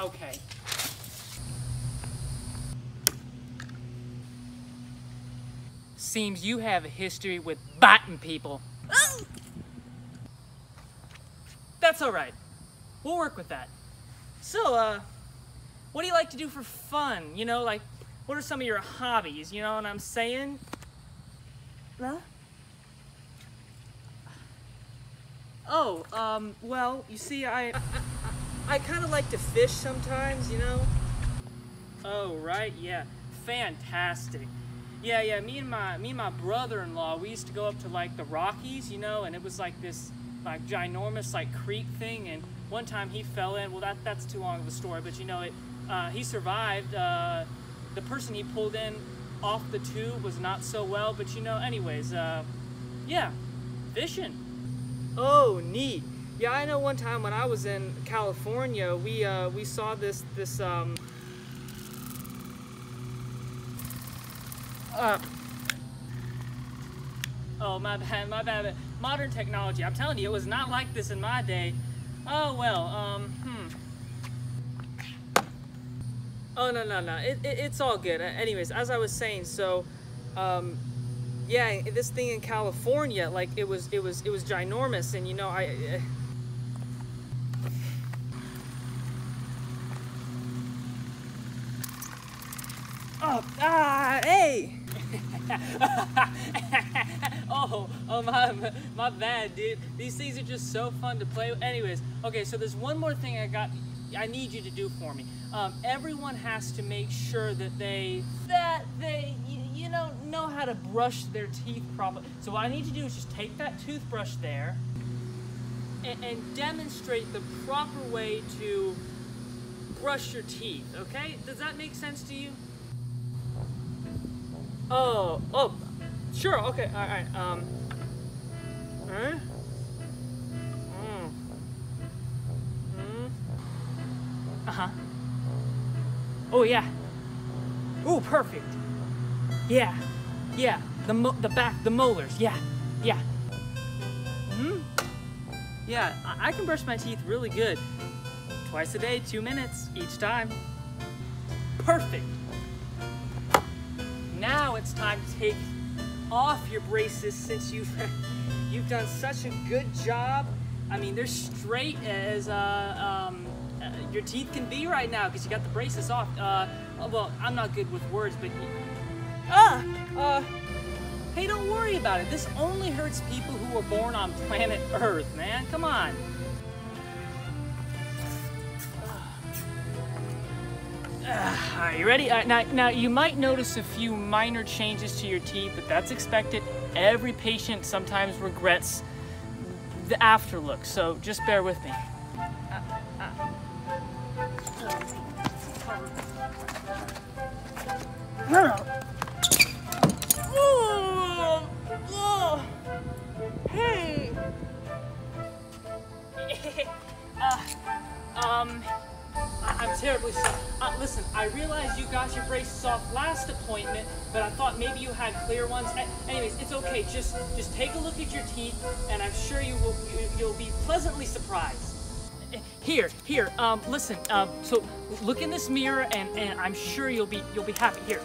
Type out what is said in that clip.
Okay. Seems you have a history with biting people. That's all right. We'll work with that. So, uh, what do you like to do for fun? You know, like, what are some of your hobbies? You know what I'm saying? Huh? Oh, um, well, you see, I, I, kind of like to fish sometimes, you know? Oh, right, yeah. Fantastic. Yeah, yeah, me and my, me and my brother-in-law, we used to go up to, like, the Rockies, you know, and it was like this, like, ginormous, like, creek thing, and one time he fell in, well, that, that's too long of a story, but, you know, it, uh, he survived, uh, the person he pulled in off the tube was not so well, but, you know, anyways, uh, yeah, fishing. Oh, neat. Yeah, I know one time when I was in California, we uh, we saw this this um. Uh, oh my bad, my bad. Modern technology. I'm telling you, it was not like this in my day. Oh well. Um. Hmm. Oh no no no. It, it it's all good. Anyways, as I was saying, so, um, yeah, this thing in California, like it was, it was, it was ginormous, and you know, I. Uh, oh, ah, hey! oh, oh my, my bad, dude. These things are just so fun to play. Anyways, okay, so there's one more thing I got, I need you to do for me. Um, everyone has to make sure that they, that they, you know, know how to brush their teeth properly. So what I need to do is just take that toothbrush there and, and demonstrate the proper way to brush your teeth, okay? Does that make sense to you? Oh, oh, sure, okay, all right, um, huh? Mm. Mm. Uh-huh. Oh, yeah. Oh, perfect. Yeah, yeah, the mo the back, the molars, yeah, yeah. Hmm? Yeah, I, I can brush my teeth really good. Twice a day, two minutes each time. Perfect. It's time to take off your braces since you've you've done such a good job. I mean, they're straight as uh, um, uh, your teeth can be right now because you got the braces off. Uh, well, I'm not good with words, but Ah! Uh, hey, don't worry about it. This only hurts people who were born on planet Earth, man. Come on. Uh, are you ready? Uh, now, now, you might notice a few minor changes to your teeth, but that's expected. Every patient sometimes regrets the afterlook, so just bear with me. Uh, Hey! uh, um, terribly. Uh, listen, I realize you got your braces off last appointment, but I thought maybe you had clear ones. Anyways, it's okay. Just just take a look at your teeth, and I'm sure you will you, you'll be pleasantly surprised. Here, here. Um, listen. Um, so look in this mirror, and and I'm sure you'll be you'll be happy. Here.